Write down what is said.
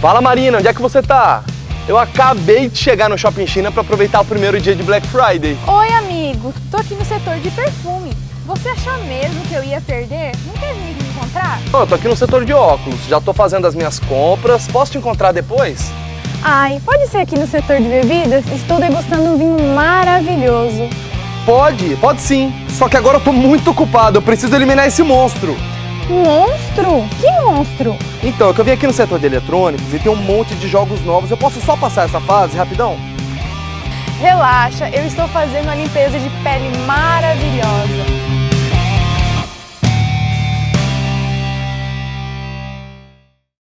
Fala Marina, onde é que você tá? Eu acabei de chegar no Shopping China para aproveitar o primeiro dia de Black Friday. Oi, amigo. Tô aqui no setor de perfume. Você achou mesmo que eu ia perder? Não quer vir me encontrar? Eu tô aqui no setor de óculos. Já tô fazendo as minhas compras. Posso te encontrar depois? Ai, pode ser aqui no setor de bebidas? Estou degustando um vinho maravilhoso. Pode, pode sim. Só que agora eu tô muito ocupado. Eu preciso eliminar esse monstro. Monstro? Que monstro? Então, é que eu vim aqui no setor de eletrônicos e tem um monte de jogos novos. Eu posso só passar essa fase rapidão? Relaxa, eu estou fazendo uma limpeza de pele maravilhosa.